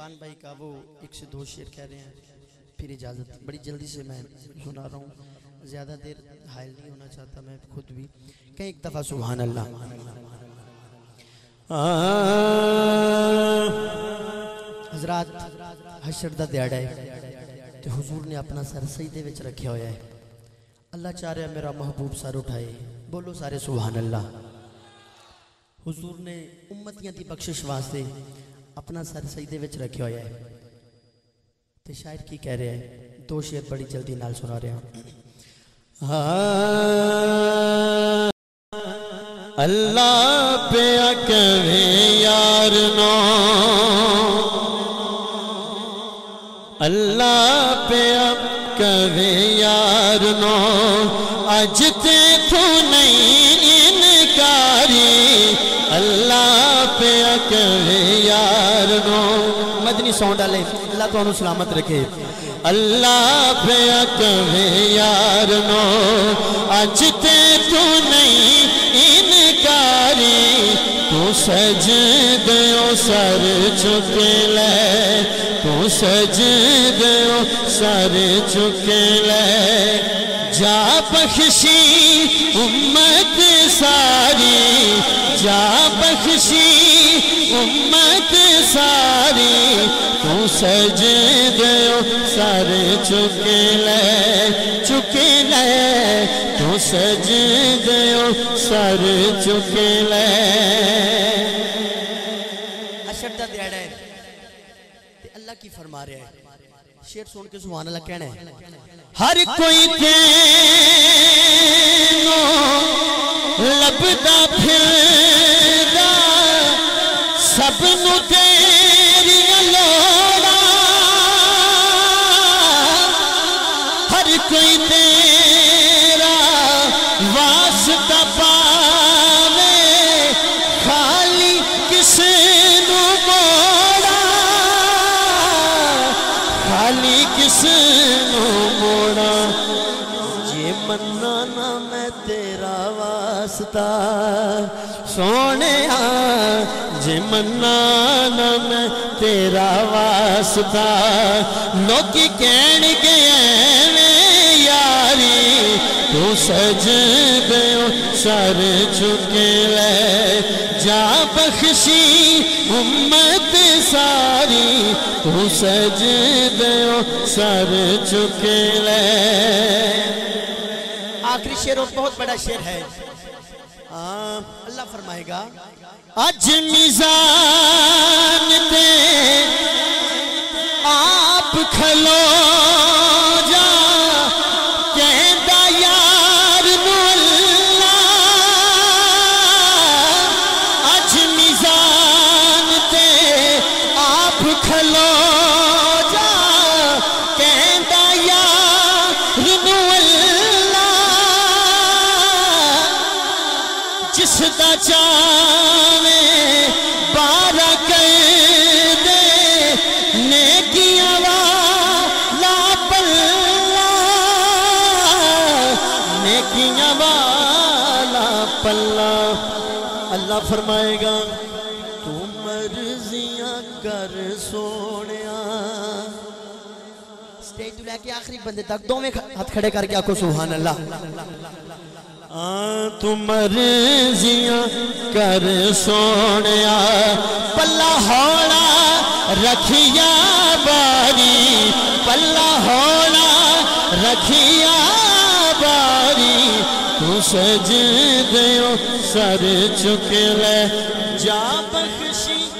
عرفان بھائی کا وہ ایک سے دو شعر کہہ رہے ہیں۔ پھر اجازت بڑی جلدی سے میں سنا رہا ہوں۔ زیادہ دیر حائل نہیں ہونا چاہتا میں خود بھی۔ کہیں ایک دفعہ سبحان اللہ۔ حضرات حشر دا دیڑا ہے۔ تو حضور نے اپنا سر سجدے وچ رکھیا ہویا ہے۔ اللہ چاہ رہا ہے میرا محبوب سر اٹھائے۔ بولو سارے سبحان اللہ۔ حضور نے امتیاں دی بخشش واسطے اپنا سر سجدے وچ رکھیا ہویا ہے۔ تے شاعر کی کہہ رہے ہیں، دو شعر بڑی جلدی نال سنا رہے ہیں اللہ پہ اکوے یار نو۔ اللہ پہ اکوے یار نو۔ اج تے تو نہیں مدنی سون ڈالے اللہ تو انہوں سلامت رکھے اللہ پہ اکوے یار نو اج تے تو نہیں انکاری تو سج دیو سر چکے لے تو سج دیو سر چکے لے جا بخشی امت ساری جا بخشی امت ساری سج دیو سر چکے لے چکے لے، تو سج دیو سر چکے لے۔ اشر دا دیڑا ہے تے اللہ کی فرما رہا ہے شیر سن کے سبحان اللہ کہنا ہے۔ ہر کوئی تینو لبدا پھردا، سب نو کوئی تیرا واسطہ پاوے خالی کس نو موڑا۔ خالی کس نو موڑا۔ یہ مننا نہ میں تیرا واسطہ۔ سونے جے منا نہ میں تیرا واسطہ۔ لوکی کہن گئے میں یاری تو سج دیو سر چکے لے جا بخشی امت ساری تو سج دیو سر چکے لے۔ آخری شیر اور بہت بڑا شیر ہے۔ اللہ فرمائے گا۔ اج میزان تے آپ کھلو۔ دا چاوے بارہ کر دے، نیکیاں والا پلہ، نیکیاں والا پلہ۔ اللہ فرمائے گا، تو مرضیاں کر سونیا۔ سٹیج تو لے کے آخری بندے تک دو میں ہاتھ کھڑے کر کے آکو سبحان اللہ۔ تو مرضیاں کر سونیا، پلا ہونا رکھیا باری، پلا ہونا رکھیا باری۔ تو سج دیو سر چک لے جا بخشی۔